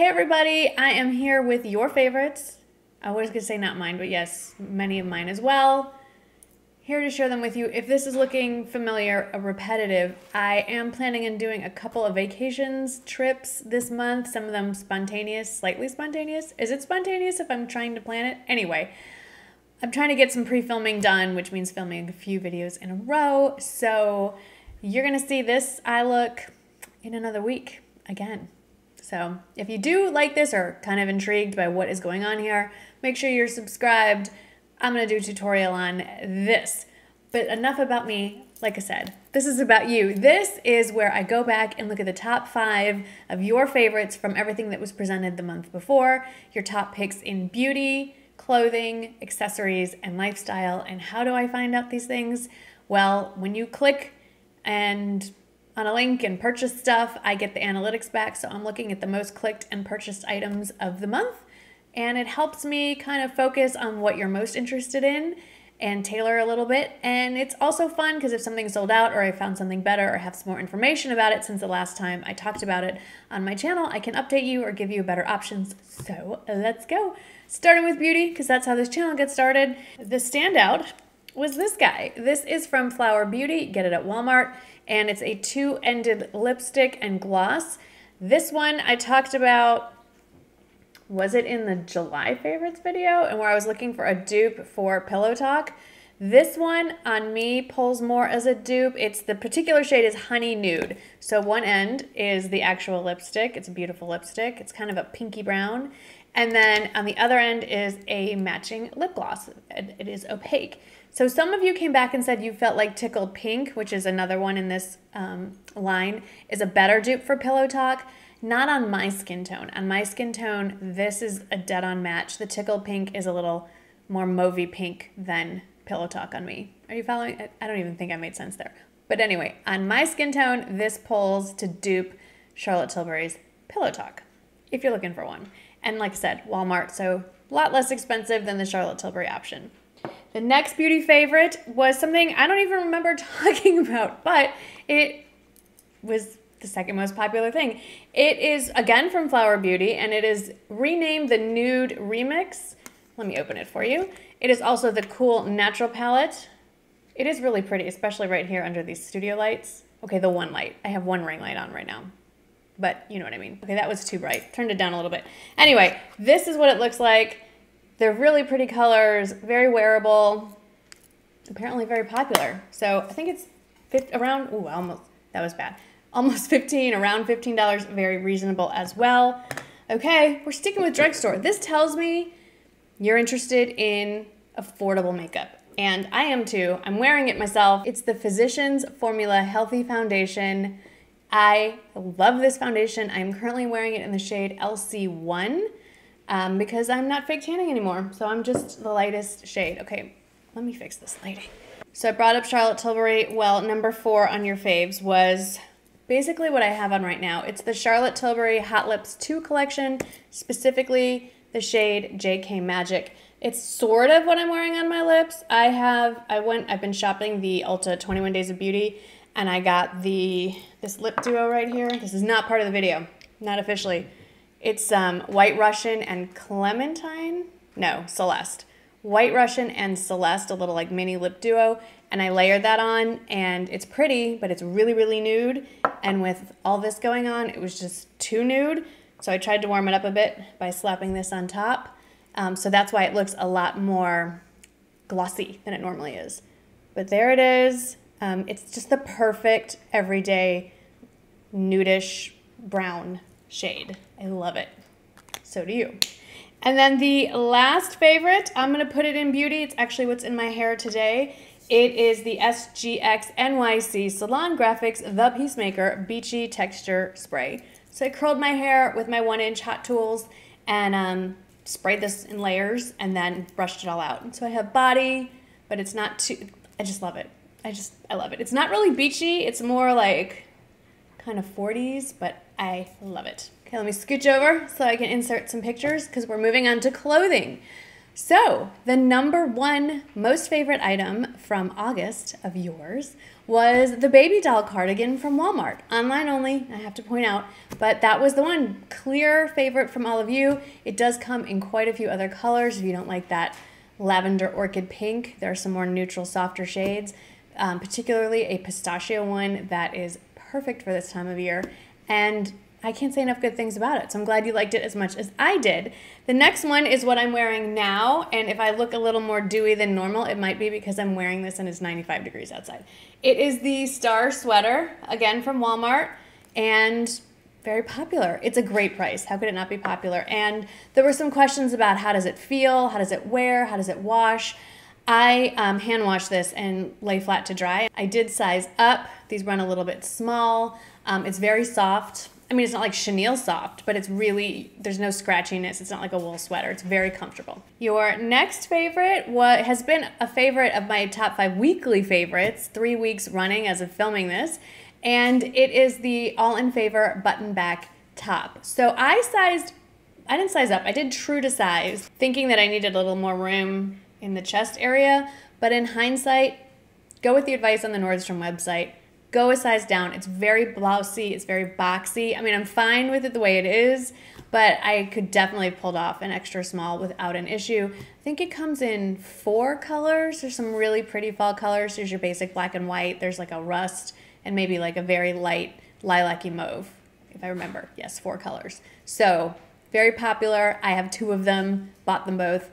Hey everybody, I am here with your favorites. I was gonna say not mine, but yes, many of mine as well. Here to share them with you. If this is looking familiar or repetitive, I am planning on doing a couple of vacations, trips this month, some of them spontaneous, slightly spontaneous. Is it spontaneous if I'm trying to plan it? Anyway, I'm trying to get some pre-filming done, which means filming a few videos in a row. So you're gonna see this eye look in another week again. So if you do like this or kind of intrigued by what is going on here, make sure you're subscribed. I'm gonna do a tutorial on this. But enough about me, like I said, this is about you. This is where I go back and look at the top five of your favorites from everything that was presented the month before, your top picks in beauty, clothing, accessories, and lifestyle. And how do I find out these things? Well, when you click and on a link and purchase stuff, I get the analytics back. So I'm looking at the most clicked and purchased items of the month. And it helps me kind of focus on what you're most interested in and tailor a little bit. And it's also fun because if something's sold out or I found something better or have some more information about it since the last time I talked about it on my channel, I can update you or give you better options. So let's go. Starting with beauty because that's how this channel gets started. The standout was this guy. This is from Flower Beauty. Get it at Walmart. And it's a two-ended lipstick and gloss. This one I talked about, was it in the July favorites video? And where I was looking for a dupe for Pillow Talk. This one on me pulls more as a dupe. It's the particular shade is Honey Nude. So one end is the actual lipstick. It's a beautiful lipstick. It's kind of a pinky brown. And then on the other end is a matching lip gloss. It is opaque. So some of you came back and said you felt like Tickled Pink, which is another one in this um, line, is a better dupe for Pillow Talk. Not on my skin tone. On my skin tone, this is a dead-on match. The Tickled Pink is a little more mauvey pink than Pillow Talk on me. Are you following? I don't even think I made sense there. But anyway, on my skin tone, this pulls to dupe Charlotte Tilbury's Pillow Talk, if you're looking for one. And like I said, Walmart, so a lot less expensive than the Charlotte Tilbury option. The next beauty favorite was something I don't even remember talking about, but it was the second most popular thing. It is again from Flower Beauty and it is renamed the Nude Remix. Let me open it for you. It is also the Cool Natural Palette. It is really pretty, especially right here under these studio lights. Okay, the one light. I have one ring light on right now but you know what I mean. Okay, that was too bright. Turned it down a little bit. Anyway, this is what it looks like. They're really pretty colors, very wearable, apparently very popular. So I think it's 50, around, oh, almost, that was bad. Almost 15, around $15, very reasonable as well. Okay, we're sticking with drugstore. This tells me you're interested in affordable makeup. And I am too. I'm wearing it myself. It's the Physicians Formula Healthy Foundation I love this foundation. I'm currently wearing it in the shade LC1 um, because I'm not fake tanning anymore. So I'm just the lightest shade. Okay, let me fix this lighting. So I brought up Charlotte Tilbury. Well, number four on your faves was basically what I have on right now. It's the Charlotte Tilbury Hot Lips 2 collection, specifically the shade JK Magic. It's sort of what I'm wearing on my lips. I have, I went, I've been shopping the Ulta 21 Days of Beauty and I got the this lip duo right here. This is not part of the video, not officially. It's um, White Russian and Clementine. No, Celeste. White Russian and Celeste, a little like mini lip duo. And I layered that on and it's pretty, but it's really, really nude. And with all this going on, it was just too nude. So I tried to warm it up a bit by slapping this on top. Um, so that's why it looks a lot more glossy than it normally is. But there it is. Um, it's just the perfect everyday nudish brown shade. I love it. So do you. And then the last favorite, I'm going to put it in beauty. It's actually what's in my hair today. It is the SGX NYC Salon Graphics The Piecemaker Beachy Texture Spray. So I curled my hair with my one inch hot tools and um, sprayed this in layers and then brushed it all out. So I have body, but it's not too, I just love it. I just, I love it. It's not really beachy. It's more like kind of 40s, but I love it. Okay, let me scooch over so I can insert some pictures because we're moving on to clothing. So, the number one most favorite item from August of yours was the baby doll cardigan from Walmart. Online only, I have to point out, but that was the one clear favorite from all of you. It does come in quite a few other colors if you don't like that lavender orchid pink. There are some more neutral, softer shades, um, particularly a pistachio one that is perfect for this time of year. And I can't say enough good things about it. So I'm glad you liked it as much as I did. The next one is what I'm wearing now. And if I look a little more dewy than normal, it might be because I'm wearing this and it's 95 degrees outside. It is the Star Sweater, again from Walmart, and very popular. It's a great price. How could it not be popular? And there were some questions about how does it feel? How does it wear? How does it wash? I um, hand wash this and lay flat to dry. I did size up. These run a little bit small. Um, it's very soft. I mean, it's not like chenille soft, but it's really, there's no scratchiness. It's not like a wool sweater. It's very comfortable. Your next favorite what has been a favorite of my top five weekly favorites, three weeks running as of filming this, and it is the All in Favor button back top. So I sized, I didn't size up, I did true to size, thinking that I needed a little more room in the chest area, but in hindsight, go with the advice on the Nordstrom website go a size down. It's very blousy, it's very boxy. I mean, I'm fine with it the way it is, but I could definitely have pulled off an extra small without an issue. I think it comes in four colors. There's some really pretty fall colors. There's your basic black and white, there's like a rust, and maybe like a very light lilac-y mauve, if I remember. Yes, four colors. So, very popular. I have two of them, bought them both.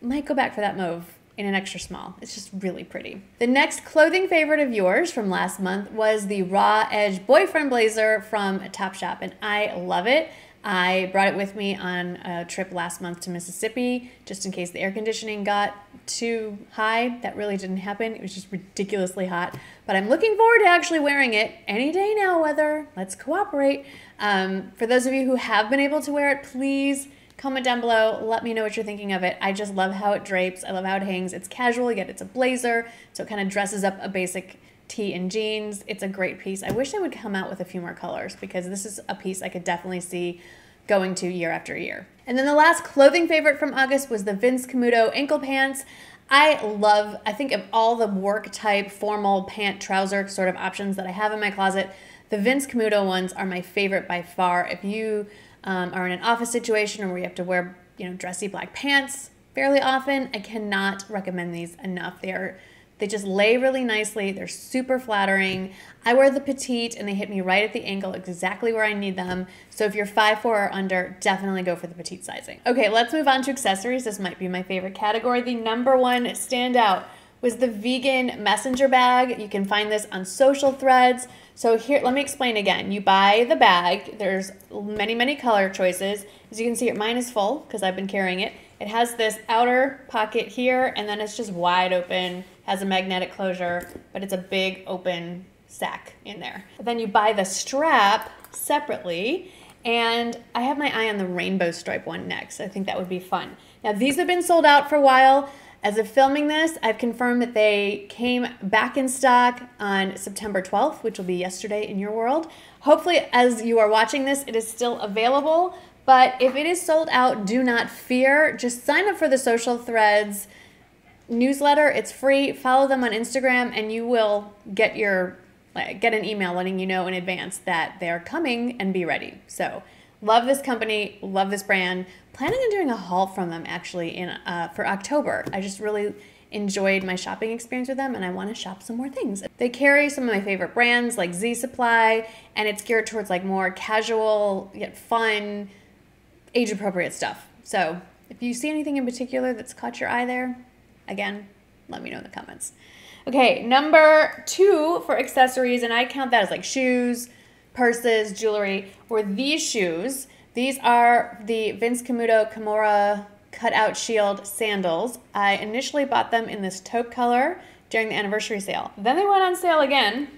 Might go back for that mauve in an extra small. It's just really pretty. The next clothing favorite of yours from last month was the Raw Edge Boyfriend Blazer from Topshop, and I love it. I brought it with me on a trip last month to Mississippi just in case the air conditioning got too high. That really didn't happen. It was just ridiculously hot. But I'm looking forward to actually wearing it any day now, weather. Let's cooperate. Um, for those of you who have been able to wear it, please Comment down below. Let me know what you're thinking of it. I just love how it drapes. I love how it hangs. It's casual, yet it's a blazer, so it kind of dresses up a basic tee and jeans. It's a great piece. I wish they would come out with a few more colors because this is a piece I could definitely see going to year after year. And then the last clothing favorite from August was the Vince Camuto ankle pants. I love, I think of all the work type, formal pant, trouser sort of options that I have in my closet, the Vince Camuto ones are my favorite by far. If you um, are in an office situation or where you have to wear, you know, dressy black pants fairly often, I cannot recommend these enough. They are they just lay really nicely. They're super flattering. I wear the petite and they hit me right at the ankle exactly where I need them. So if you're 5'4 or under, definitely go for the petite sizing. Okay, let's move on to accessories. This might be my favorite category. The number one standout was the vegan messenger bag. You can find this on social threads. So here, let me explain again. You buy the bag. There's many, many color choices. As you can see, it mine is full because I've been carrying it. It has this outer pocket here, and then it's just wide open, has a magnetic closure, but it's a big open sack in there. Then you buy the strap separately, and I have my eye on the rainbow stripe one next. I think that would be fun. Now, these have been sold out for a while. As of filming this, I've confirmed that they came back in stock on September 12th, which will be yesterday in your world. Hopefully, as you are watching this, it is still available. But if it is sold out, do not fear. Just sign up for the social threads newsletter. It's free. Follow them on Instagram, and you will get your get an email letting you know in advance that they're coming and be ready. So Love this company, love this brand. Planning on doing a haul from them actually in uh, for October. I just really enjoyed my shopping experience with them and I want to shop some more things. They carry some of my favorite brands like Z Supply and it's geared towards like more casual yet fun, age appropriate stuff. So if you see anything in particular that's caught your eye there, again, let me know in the comments. Okay, number two for accessories, and I count that as like shoes, purses, jewelry, were these shoes. These are the Vince Camuto Kimora cutout shield sandals. I initially bought them in this taupe color during the anniversary sale. Then they went on sale again.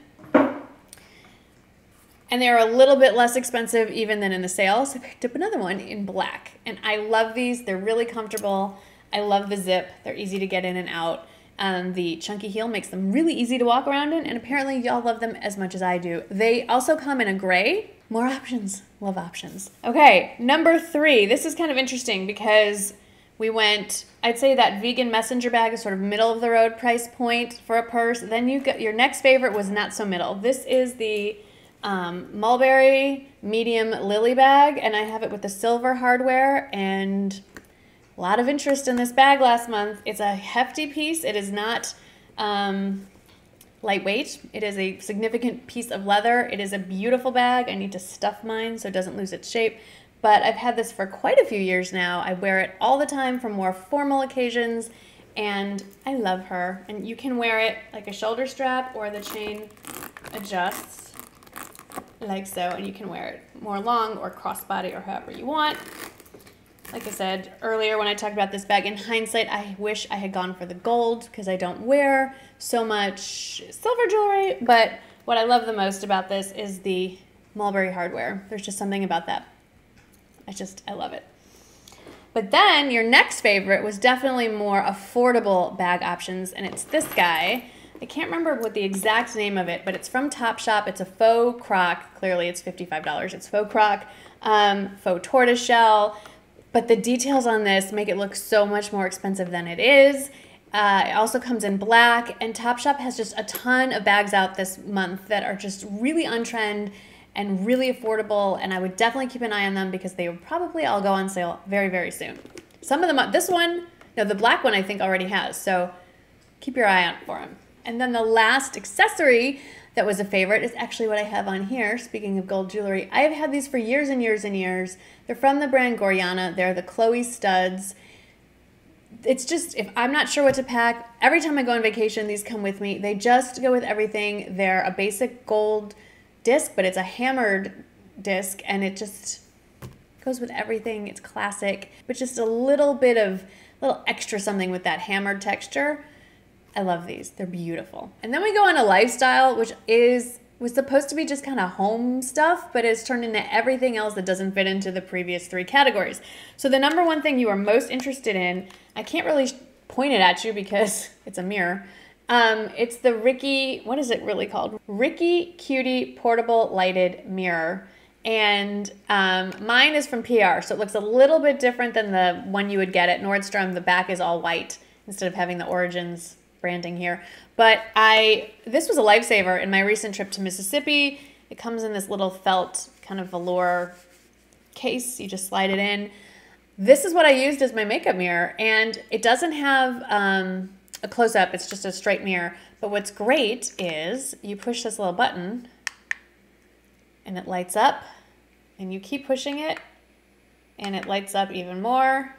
And they are a little bit less expensive even than in the sale. So I picked up another one in black. And I love these. They're really comfortable. I love the zip. They're easy to get in and out. Um, the chunky heel makes them really easy to walk around in, and apparently y'all love them as much as I do. They also come in a gray. More options. Love options. Okay, number three. This is kind of interesting because We went, I'd say that vegan messenger bag is sort of middle of the road price point for a purse. Then you got your next favorite was not so middle. This is the um, mulberry medium lily bag, and I have it with the silver hardware and a lot of interest in this bag last month. It's a hefty piece. It is not um, lightweight. It is a significant piece of leather. It is a beautiful bag. I need to stuff mine so it doesn't lose its shape but I've had this for quite a few years now. I wear it all the time for more formal occasions, and I love her. And you can wear it like a shoulder strap, or the chain adjusts like so, and you can wear it more long or crossbody or however you want. Like I said earlier when I talked about this bag, in hindsight, I wish I had gone for the gold because I don't wear so much silver jewelry. But what I love the most about this is the mulberry hardware. There's just something about that I just, I love it. But then your next favorite was definitely more affordable bag options, and it's this guy. I can't remember what the exact name of it, but it's from Topshop. It's a faux croc. Clearly, it's $55. It's faux croc, um, faux tortoiseshell. But the details on this make it look so much more expensive than it is. Uh, it also comes in black, and Topshop has just a ton of bags out this month that are just really on trend and really affordable. And I would definitely keep an eye on them because they will probably all go on sale very, very soon. Some of them, this one, no, the black one I think already has. So keep your eye out for them. And then the last accessory that was a favorite is actually what I have on here. Speaking of gold jewelry, I have had these for years and years and years. They're from the brand Gorjana. They're the Chloe studs. It's just, if I'm not sure what to pack, every time I go on vacation, these come with me. They just go with everything. They're a basic gold disc, but it's a hammered disc and it just goes with everything. It's classic, but just a little bit of little extra something with that hammered texture. I love these. They're beautiful. And then we go on a lifestyle, which is was supposed to be just kind of home stuff, but it's turned into everything else that doesn't fit into the previous three categories. So the number one thing you are most interested in, I can't really point it at you because it's a mirror, um, it's the Riki, what is it really called? Riki Cutie Portable Lighted Mirror. And um, mine is from PR, so it looks a little bit different than the one you would get at Nordstrom. The back is all white instead of having the Origins branding here. But I, this was a lifesaver in my recent trip to Mississippi. It comes in this little felt kind of velour case. You just slide it in. This is what I used as my makeup mirror, and it doesn't have um, a close up, it's just a straight mirror. But what's great is you push this little button and it lights up and you keep pushing it and it lights up even more.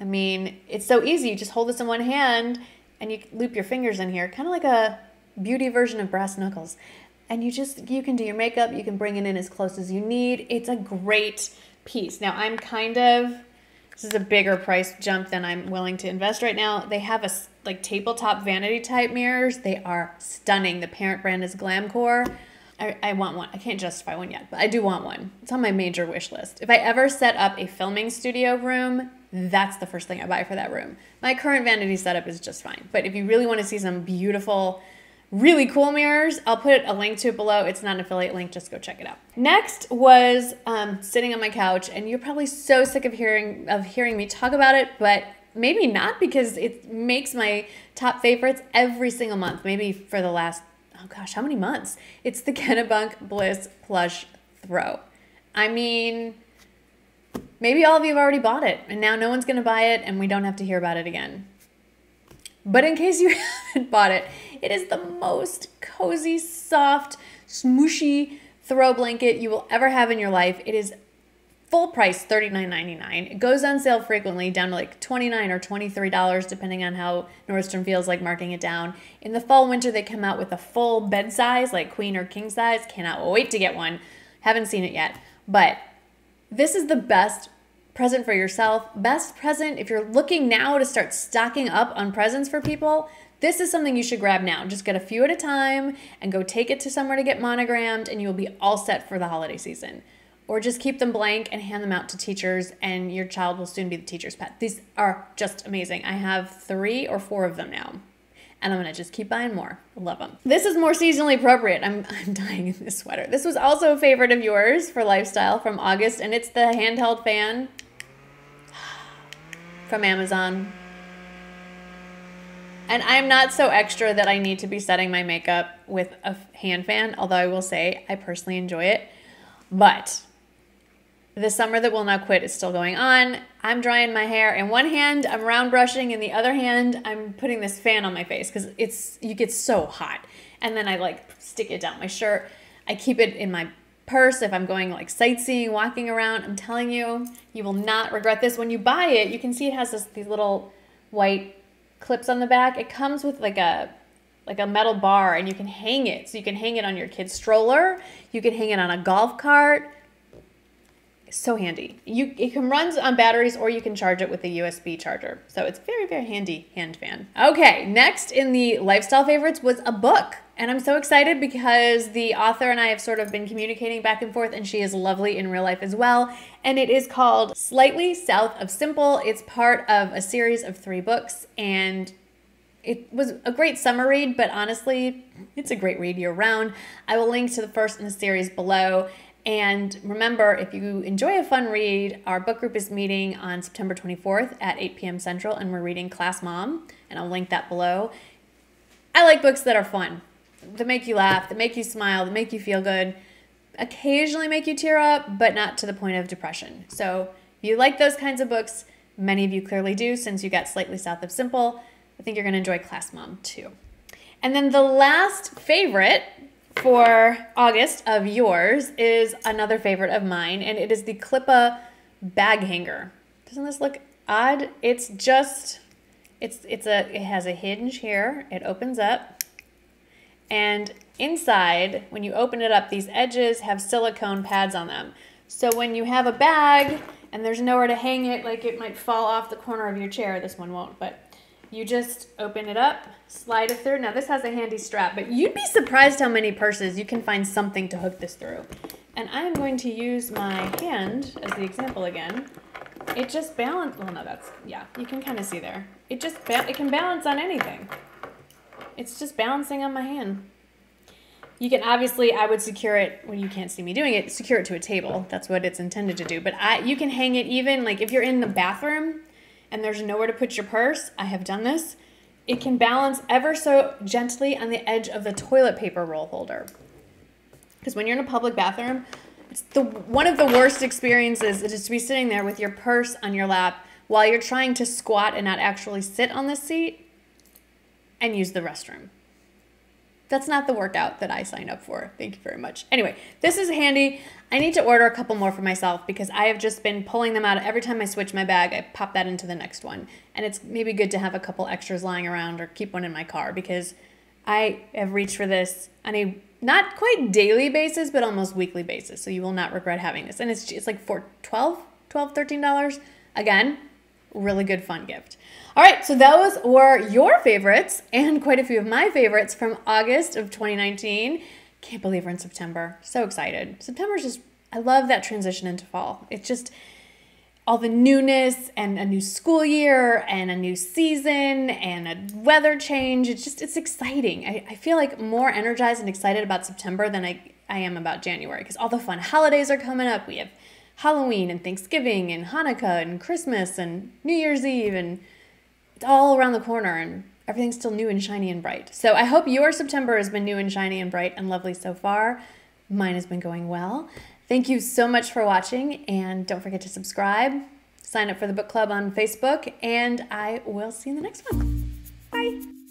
I mean, it's so easy. You just hold this in one hand and you loop your fingers in here, kind of like a beauty version of brass knuckles. And you just, you can do your makeup, you can bring it in as close as you need. It's a great piece. Now, I'm kind of this is a bigger price jump than I'm willing to invest right now. They have a like tabletop vanity type mirrors. They are stunning. The parent brand is Glamcor. I, I want one. I can't justify one yet, but I do want one. It's on my major wish list. If I ever set up a filming studio room, that's the first thing I buy for that room. My current vanity setup is just fine. But if you really want to see some beautiful really cool mirrors. I'll put a link to it below. It's not an affiliate link, just go check it out. Next was um, sitting on my couch, and you're probably so sick of hearing of hearing me talk about it, but maybe not because it makes my top favorites every single month. Maybe for the last oh gosh, how many months? It's the Kennebunk Bliss Plush Throw. I mean, maybe all of you have already bought it, and now no one's gonna buy it, and we don't have to hear about it again. But in case you haven't bought it, it is the most cozy, soft, smooshy throw blanket you will ever have in your life. It is full price $39.99. It goes on sale frequently down to like 29 or $23 depending on how Nordstrom feels like marking it down. In the fall winter they come out with a full bed size like queen or king size. Cannot wait to get one. Haven't seen it yet. But this is the best present for yourself. Best present if you're looking now to start stocking up on presents for people. This is something you should grab now. Just get a few at a time and go take it to somewhere to get monogrammed, and you'll be all set for the holiday season. Or just keep them blank and hand them out to teachers, and your child will soon be the teacher's pet. These are just amazing. I have three or four of them now and I'm gonna just keep buying more. Love them. This is more seasonally appropriate. I'm, I'm dying in this sweater. This was also a favorite of yours for lifestyle from August, and it's the handheld fan from Amazon. And I'm not so extra that I need to be setting my makeup with a hand fan, although I will say I personally enjoy it. But the summer that will not quit is still going on. I'm drying my hair in one hand, I'm round brushing in the other hand, I'm putting this fan on my face because it's you get so hot. And then I like stick it down my shirt. I keep it in my purse if I'm going like sightseeing, walking around. I'm telling you, you will not regret this. When you buy it, you can see it has this, these little white clips on the back. It comes with like a like a metal bar and you can hang it. So you can hang it on your kid's stroller, you can hang it on a golf cart. So handy. You it can run on batteries or you can charge it with a USB charger. So it's very very handy hand fan. Okay, next in the lifestyle favorites was a book. And I'm so excited because the author and I have sort of been communicating back and forth, and she is lovely in real life as well. And it is called Slightly South of Simple. It's part of a series of three books, and it was a great summer read, but honestly, it's a great read year round. I will link to the first in the series below. And remember, if you enjoy a fun read, our book group is meeting on September 24th at 8 p.m. Central, and we're reading Class Mom, and I'll link that below. I like books that are fun that make you laugh, that make you smile, that make you feel good, occasionally make you tear up, but not to the point of depression. So if you like those kinds of books, many of you clearly do since you got slightly south of simple. I think you're going to enjoy Class Mom too. And then the last favorite for August of yours is another favorite of mine, and it is the Clipa bag hanger. Doesn't this look odd? It's just, it's, it's a, it has a hinge here. It opens up and inside, when you open it up, these edges have silicone pads on them. So when you have a bag and there's nowhere to hang it, like it might fall off the corner of your chair, this one won't, but you just open it up, slide it through. Now this has a handy strap, but you'd be surprised how many purses you can find something to hook this through. And I am going to use my hand as the example again. It just balance, well no, that's, yeah, you can kind of see there. It just, it can balance on anything. It's just balancing on my hand. You can obviously, I would secure it when you can't see me doing it, secure it to a table. That's what it's intended to do. But I, you can hang it even like if you're in the bathroom and there's nowhere to put your purse. I have done this. It can balance ever so gently on the edge of the toilet paper roll holder. Because when you're in a public bathroom, it's the one of the worst experiences is to be sitting there with your purse on your lap while you're trying to squat and not actually sit on the seat and use the restroom. That's not the workout that I signed up for. Thank you very much. Anyway, this is handy. I need to order a couple more for myself because I have just been pulling them out. Every time I switch my bag, I pop that into the next one. And it's maybe good to have a couple extras lying around or keep one in my car because I have reached for this on a not quite daily basis, but almost weekly basis. So you will not regret having this. And it's, it's like for 12, 12, $13. Again, really good fun gift. All right, so those were your favorites and quite a few of my favorites from August of 2019. Can't believe we're in September. So excited. September's just, I love that transition into fall. It's just all the newness and a new school year and a new season and a weather change. It's just, it's exciting. I, I feel like more energized and excited about September than I, I am about January because all the fun holidays are coming up. We have Halloween and Thanksgiving and Hanukkah and Christmas and New Year's Eve and it's all around the corner and everything's still new and shiny and bright. So I hope your September has been new and shiny and bright and lovely so far. Mine has been going well. Thank you so much for watching and don't forget to subscribe, sign up for the book club on Facebook, and I will see you in the next one. Bye.